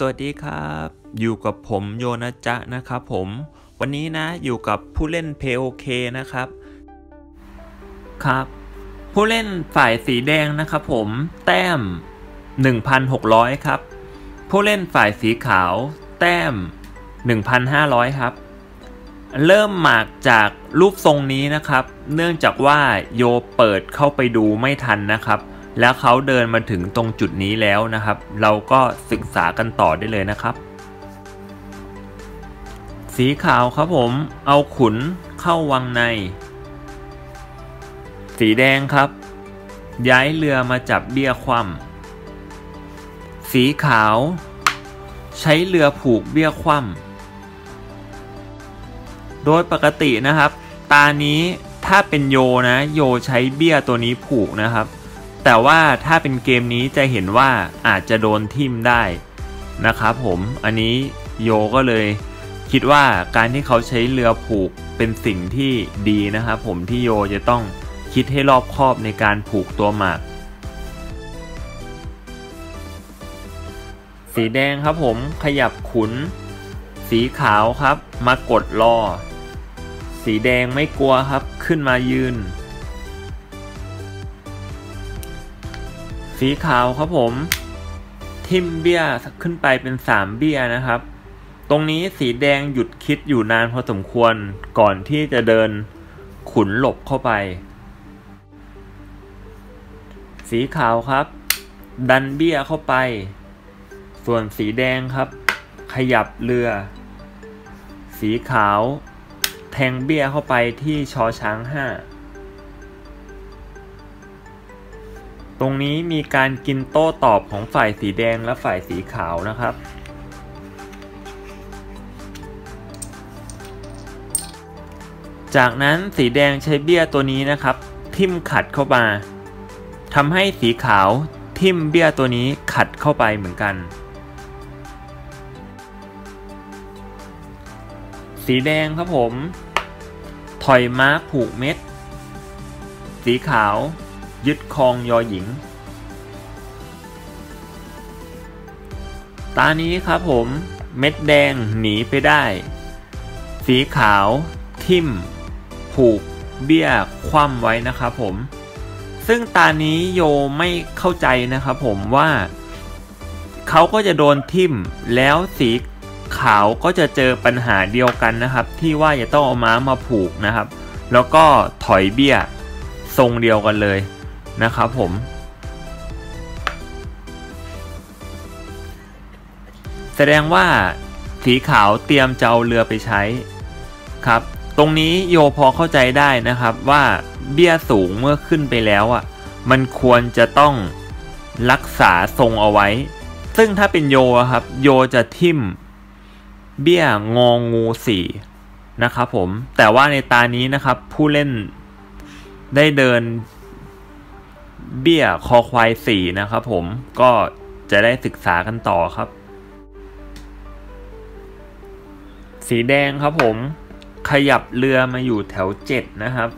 สวัสดีครับ อยู่กับผมโยนะจ๊ะนะครับผม วันนี้นะอยู่กับผู้เล่นเพโอเคนะครับ ครับ ผู้เล่นฝ่ายสีแดงนะครับผม แต้ม 1,600 ครับ ผู้เล่นฝ่ายสีขาว แต้ม 1,500 ครับ เริ่มหมากจากรูปทรงนี้นะครับ เนื่องจากว่าโยเปิดเข้าไปดูไม่ทันนะครับ แล้วเขาเดินมาถึงตรงจุดนี้แล้วนะครับ เราก็ศึกษากันต่อได้เลยนะครับ สีขาวครับผม เอาขุนเข้าวังใน สีแดงครับ ย้ายเรือมาจับเบี้ยคว่ำสีขาว ใช้เรือผูกเบี้ยคว่ำโดยปกตินะครับ ตานี้ถ้าเป็นโยนะ โยใช้เบี้ยตัวนี้ผูกนะครับ แต่ว่าถ้าเป็นเกมนี้จะเห็นว่าอาจจะโดนทิมได้นะครับผมอันนี้โยก็เลยคิดว่าการที่เขาใช้เรือผูกเป็นสิ่งที่ดีนะครับผมที่โยจะต้องคิดให้รอบคอบในการผูกตัวหมาก สีแดงครับผมขยับขุน สีขาวครับ มากดรอ สีแดงไม่กลัวครับขึ้นมายืน สีขาวครับผม ทิมเบี้ยขึ้นไปเป็นสามเบี้ยนะครับ ตรงนี้สีแดงหยุดคิดอยู่นานพอสมควรก่อนที่จะเดินขุนหลบเข้าไป สีขาวครับ ดันเบี้ยเข้าไป ส่วนสีแดงครับ ขยับเรือ สีขาว แทงเบี้ยเข้าไปที่ชอช้างห้า ตรงนี้มีการกินโต้ตอบของฝ่ายสีแดงและฝ่ายสีขาวนะครับ จากนั้นสีแดงใช้เบี้ยตัวนี้นะครับ ทิ่มขัดเข้ามาทำให้สีขาวทิ่มเบี้ยตัวนี้ขัดเข้าไปเหมือนกัน สีแดงครับผม ถอยม้าผูกเม็ด สีขาว ยึดคองยอหญิง ตานี้ครับผมเม็ดแดงหนีไปได้ สีขาว ทิ่ม ผูก เบี้ย คว่ำไว้นะครับผม ซึ่งตานี้โยไม่เข้าใจนะครับผมว่า เขาก็จะโดนทิ่มแล้วสีขาวก็จะเจอปัญหาเดียวกันนะครับ ที่ว่าจะต้องเอาม้ามาผูกนะครับ แล้วก็ถอยเบี้ย ทรงเดียวกันเลย นะครับผม แสดงว่าสีขาวเตรียมจะเอาเรือไปใช้ครับ ตรงนี้โยพอเข้าใจได้นะครับว่าเบี้ยสูงเมื่อขึ้นไปแล้วอะ มันควรจะต้องรักษาทรงเอาไว้ ซึ่งถ้าเป็นโยครับ โยจะทิ่ม เบี้ยงองูสี่นะครับผม แต่ว่าในตานี้นะครับ ผู้เล่นได้เดิน เบี้ยคอควายสี่นะครับผมก็จะได้ศึกษากันต่อครับ สีแดงครับผมขยับเรือมาอยู่แถวเจ็ดนะครับ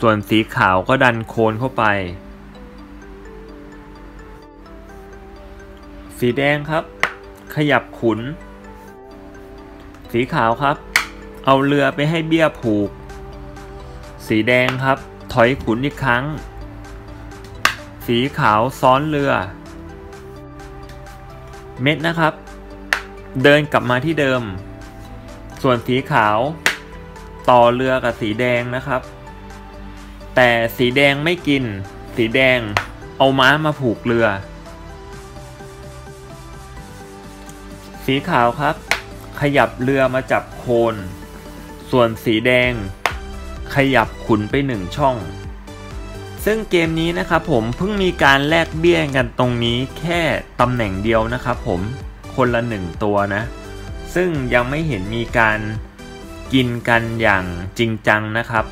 ส่วนสีขาวก็ดันโคนเข้าไป สีแดงครับ ขยับขุน สีขาวครับ เอาเรือไปให้เบี้ยผูก สีแดงครับ ถอยขุนอีกครั้ง สีขาวซ้อนเรือ เม็ดนะครับ เดินกลับมาที่เดิม ส่วนสีขาว ต่อเรือกับสีแดงนะครับ แต่สีแดงไม่กิน สีแดงเอาม้ามาผูกเรือ สีขาวครับ ขยับเรือมาจับโคน ส่วนสีแดง ขยับขุนไปหนึ่งช่อง ซึ่งเกมนี้นะครับผมเพิ่งมีการแลกเบี้ยกันตรงนี้แค่ตำแหน่งเดียวนะครับผมคนละหนึ่งตัวนะ ซึ่งยังไม่เห็นมีการกินกันอย่างจริงจังนะครับ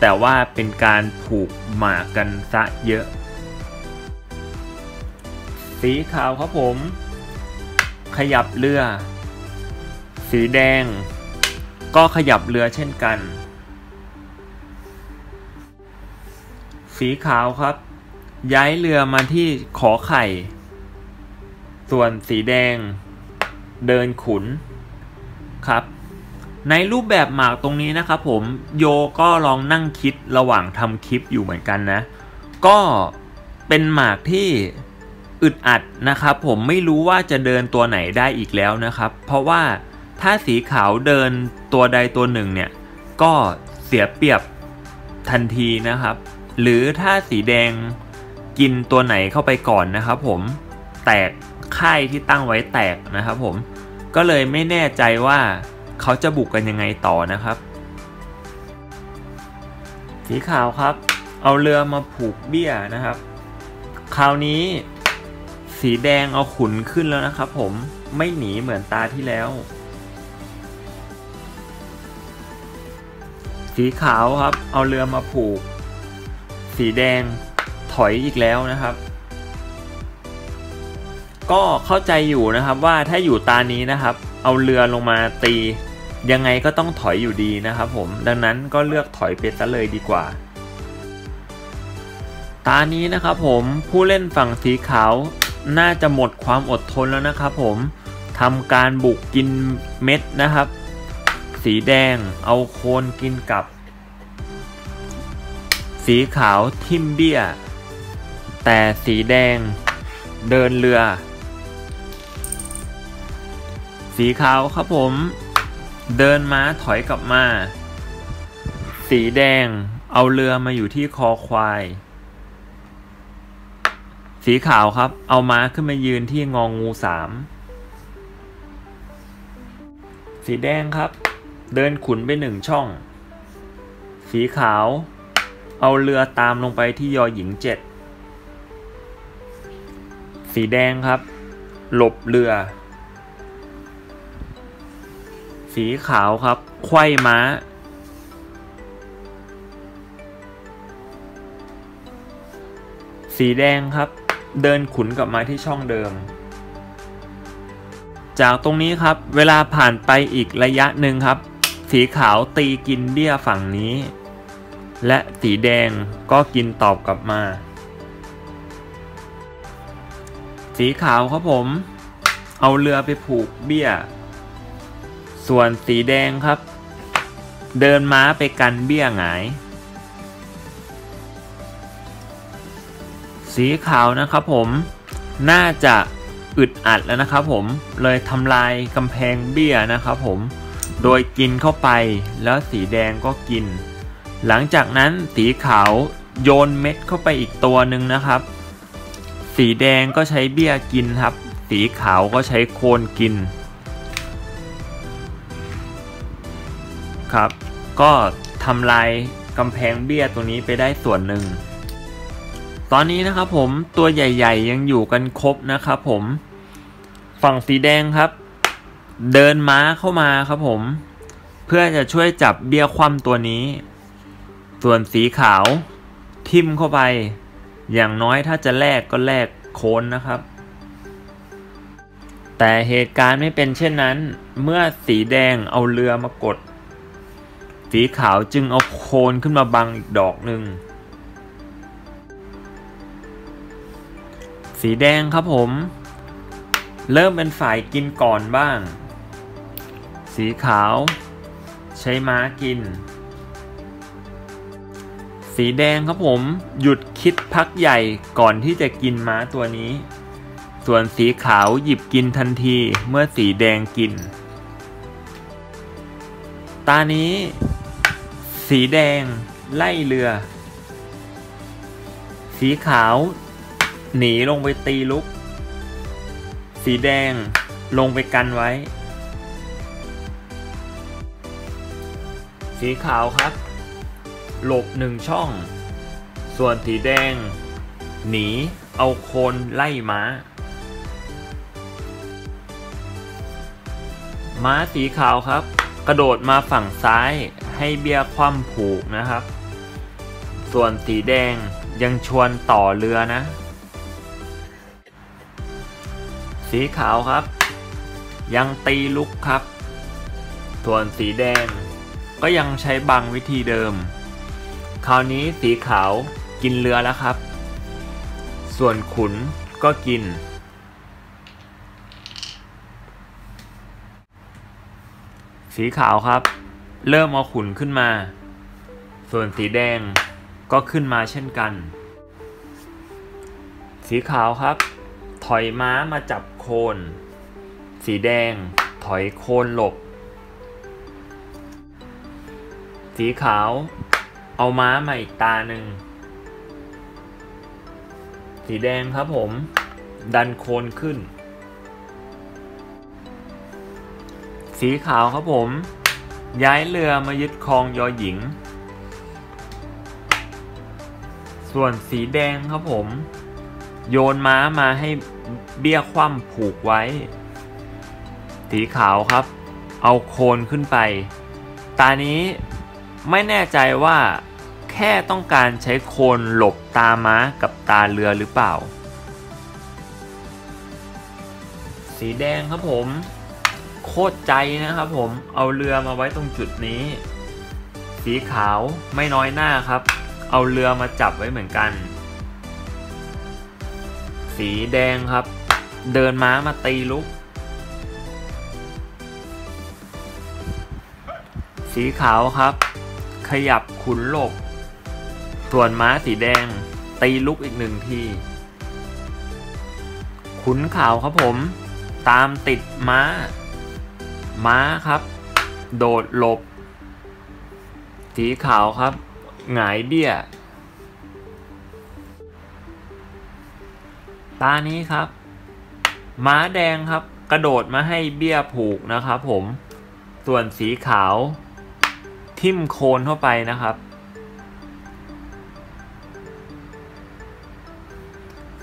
แต่ว่าเป็นการผูกหมากกันซะเยอะ สีขาวครับผม ขยับเรือ สีแดง ก็ขยับเรือเช่นกัน สีขาวครับ ย้ายเรือมาที่ขอไข่ ส่วนสีแดง เดินขุนครับ ในรูปแบบหมากตรงนี้นะครับผมโยก็ลองนั่งคิดระหว่างทำคลิปอยู่เหมือนกันนะ ก็เป็นหมากที่อึดอัดนะครับ ผมไม่รู้ว่าจะเดินตัวไหนได้อีกแล้วนะครับ เพราะว่าถ้าสีขาวเดินตัวใดตัวหนึ่งเนี่ย ก็เสียเปรียบทันทีนะครับ หรือถ้าสีแดงกินตัวไหนเข้าไปก่อนนะครับผมแตกค่ายที่ตั้งไว้แตกนะครับผมก็เลยไม่แน่ใจว่าเขาจะบุกกันยังไงต่อนะครับ สีขาวครับ เอาเรือมาผูกเบี้ยนะครับ คราวนี้สีแดงเอาขุนขึ้นแล้วนะครับผมไม่หนีเหมือนตาที่แล้ว สีขาวครับ เอาเรือมาผูก สีแดงถอยอีกแล้วนะครับ ก็เข้าใจอยู่นะครับว่าถ้าอยู่ตานี้นะครับ เอาเรือลงมาตี ยังไงก็ต้องถอยอยู่ดีนะครับ ผมดังนั้นก็เลือกถอยไปซะเลยดีกว่า ตานี้นะครับผมผู้เล่นฝั่งสีขาวน่าจะหมดความอดทนแล้วนะครับผมทำการบุกกินเม็ดนะครับ สีแดงเอาโคนกินกับ สีขาวทิมเบี้ย แต่สีแดง เดินเรือ สีขาวครับผม เดินม้าถอยกลับมา สีแดงเอาเรือมาอยู่ที่คอควาย สีขาวครับ เอาม้าขึ้นมายืนที่งองงูสามสีแดงครับ เดินขุนไปหนึ่งช่อง สีขาว เอาเรือตามลงไปที่ยอหญิงเจ็ดสีแดงครับ หลบเรือ สีขาวครับไขว้ม้า สีแดงครับ เดินขุนกลับมาที่ช่องเดิม จากตรงนี้ครับ เวลาผ่านไปอีกระยะหนึ่งครับ สีขาวตีกินเบี้ยฝั่งนี้ และสีแดงก็กินตอบกลับมา สีขาวครับผม เอาเรือไปผูกเบี้ย ส่วนสีแดงครับ เดินม้าไปกันเบี้ยหงาย สีขาวนะครับผม น่าจะอึดอัดแล้วนะครับผม เลยทำลายกำแพงเบี้ยนะครับผม โดยกินเข้าไปแล้วสีแดงก็กิน หลังจากนั้นสีขาวโยนเม็ดเข้าไปอีกตัวหนึ่งนะครับ สีแดงก็ใช้เบี้ยกินครับ สีขาวก็ใช้โคนกิน ครับ ก็ทำลายกำแพงเบี้ยตรงนี้ไปได้ส่วนหนึ่ง ตอนนี้นะครับผมตัวใหญ่ๆยังอยู่กันครบนะครับผม ฝั่งสีแดงครับ เดินม้าเข้ามาครับผม เพื่อจะช่วยจับเบี้ยคว่ำตัวนี้ ส่วนสีขาวทิ่มเข้าไป อย่างน้อยถ้าจะแลกก็แลกโคนนะครับ แต่เหตุการณ์ไม่เป็นเช่นนั้น เมื่อสีแดงเอาเรือมากด สีขาวจึงเอาโคนขึ้นมาบังอีกดอกหนึ่ง สีแดงครับผม เริ่มเป็นฝ่ายกินก่อนบ้าง สีขาว ใช้ม้ากิน สีแดงครับผมหยุดคิดพักใหญ่ก่อนที่จะกินม้าตัวนี้ ส่วนสีขาวหยิบกินทันทีเมื่อสีแดงกิน ตานี้ สีแดงไล่เรือ สีขาว หนีลงไปตีลุก สีแดงลงไปกันไว้ สีขาวครับ หลบหนึ่งช่อง ส่วนสีแดง หนี เอาโคนไล่ม้า ม้าสีขาวครับ กระโดดมาฝั่งซ้ายให้เบียร์คว่ำผูกนะครับ ส่วนสีแดงยังชวนต่อเรือนะ สีขาวครับ ยังตีลุกครับ ส่วนสีแดงก็ยังใช้บังวิธีเดิม คราวนี้สีขาวกินเรือแล้วครับ ส่วนขุนก็กิน สีขาวครับ เริ่มเอาขุนขึ้นมา ส่วนสีแดงก็ขึ้นมาเช่นกัน สีขาวครับ ถอยม้ามาจับโคน สีแดงถอยโคนหลบ สีขาว เอาม้ามาอีกตาหนึ่ง สีแดงครับผม ดันโคนขึ้น สีขาวครับผม ย้ายเรือมายึดคลองยอหญิง ส่วนสีแดงครับผม โยนม้ามาให้เบี้ยคว่ำผูกไว้ สีขาวครับ เอาโคนขึ้นไป ตานี้ไม่แน่ใจว่า แค่ต้องการใช้โคนหลบตาม้ากับตาเรือหรือเปล่า สีแดงครับผม โคตรใจนะครับผมเอาเรือมาไว้ตรงจุดนี้ สีขาวไม่น้อยหน้าครับ เอาเรือมาจับไว้เหมือนกัน สีแดงครับ เดินม้ามาตีลุก สีขาวครับ ขยับขุนหลบ ส่วนม้าสีแดง ตีลุกอีกหนึ่งทีขุนขาวครับผม ตามติดม้า ม้าครับ โดดหลบ สีขาวครับ หงายเบี้ย ตานี้ครับ ม้าแดงครับ กระโดดมาให้เบี้ยผูกนะครับผม ส่วนสีขาว ทิ่มโคนเข้าไปนะครับ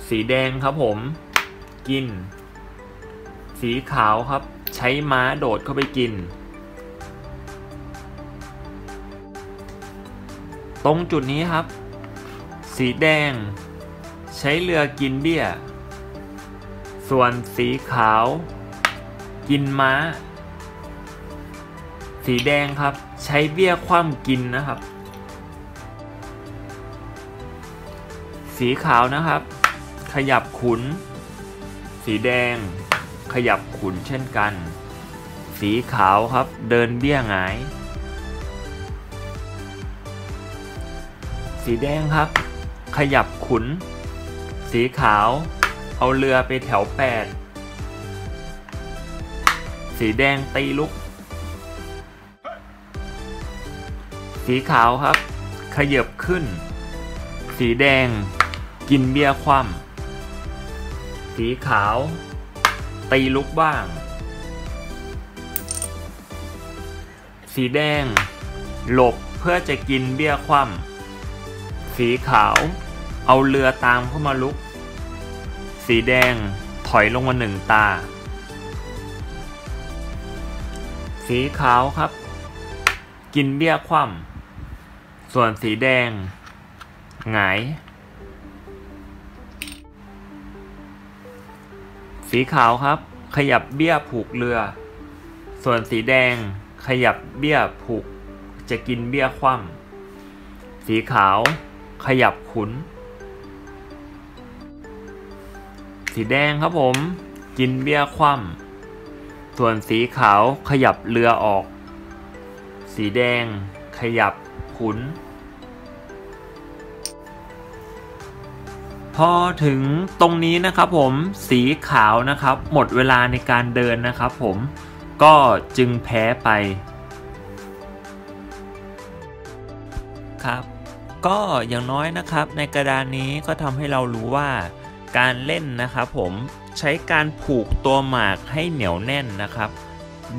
สีแดงครับผม กิน สีขาวครับ ใช้ม้าโดดเข้าไปกิน ตรงจุดนี้ครับ สีแดง ใช้เรือกินเบี้ย ส่วนสีขาว กินม้า สีแดงครับ ใช้เบี้ยคว่ำกินนะครับสีขาวนะครับ ขยับขุน สีแดง ขยับขุนเช่นกัน สีขาวครับเดินเบี้ยหงาย สีแดงครับ ขยับขุน สีขาว เอาเรือไปแถวแปดสีแดงตีลุก สีขาวครับ ขยับขึ้น สีแดงกินเบี้ยคว่ำ สีขาว ตีลุกบ้าง สีแดง หลบเพื่อจะกินเบี้ยคว่ำสีขาว เอาเรือตามเข้ามาลุก สีแดงถอยลงมาหนึ่งตา สีขาวครับ กินเบี้ยคว่ำส่วนสีแดง หงาย สีขาวครับ ขยับเบี้ยผูกเรือ ส่วนสีแดงขยับเบี้ยผูก จะกินเบี้ยคว่ำสีขาว ขยับขุน สีแดงครับผม กินเบี้ยคว่ำส่วนสีขาวขยับเรือออก สีแดงขยับขุน พอถึงตรงนี้นะครับผมสีขาวนะครับ หมดเวลาในการเดินนะครับผมก็จึงแพ้ไปครับ ก็อย่างน้อยนะครับในกระดานนี้ก็ทำให้เรารู้ว่าการเล่นนะครับผมใช้การผูกตัวหมากให้เหนียวแน่นนะครับ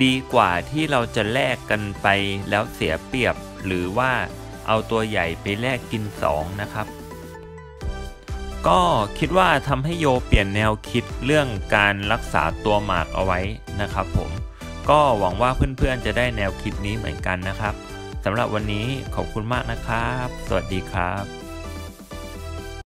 ดีกว่าที่เราจะแลกกันไปแล้วเสียเปรียบ หรือว่าเอาตัวใหญ่ไปแลกกินสองนะครับ ก็คิดว่าทำให้โยเปลี่ยนแนวคิดเรื่องการรักษาตัวหมากเอาไว้นะครับผมก็หวังว่าเพื่อนๆจะได้แนวคิดนี้เหมือนกันนะครับสำหรับวันนี้ขอบคุณมากนะครับ สวัสดีครับ